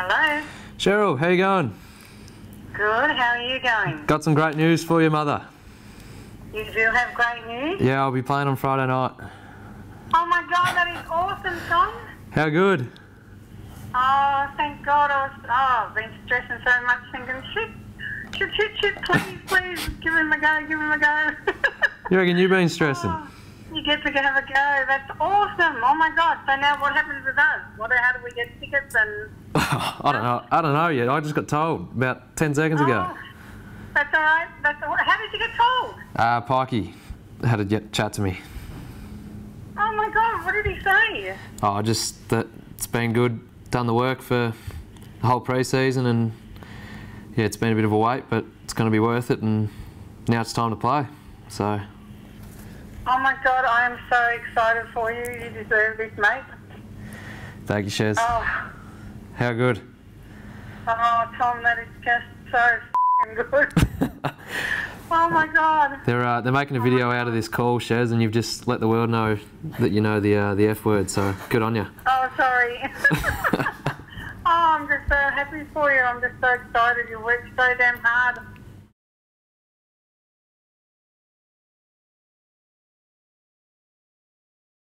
Hello. Cheryl, how you going? Good. How are you going? Got some great news for your mother. You do have great news. Yeah, I'll be playing on Friday night. Oh my God, that is awesome, Tom. How good? Oh, thank God. I was. Oh, I've been stressing so much, thinking, shit, shit, shit, shit. Please, please, give him a go. Give him a go. You reckon you've been stressing? Oh, get to have a go. That's awesome. Oh my God. So now what happens with us? What? How do we get tickets and? I don't know. I don't know yet. I just got told about 10 seconds ago. Oh, that's all right. That's all. How did you get told? Uh, Pikey had a get, chat to me. Oh my God. What did he say? Oh, just that it's been good. Done the work for the whole pre-season, and yeah, it's been a bit of a wait, but it's going to be worth it. And now it's time to play. So Oh my God. I am so excited for you. You deserve this, mate. thank you, Shaz. Oh. How good? Oh, Tom, that is just so f***ing good. oh my God. They're uh, they're making a video out of this call, Shaz, and you've just let the world know that you know the uh, the F word. So good on you. Oh, sorry. oh, I'm just so happy for you. I'm just so excited. You worked so damn hard.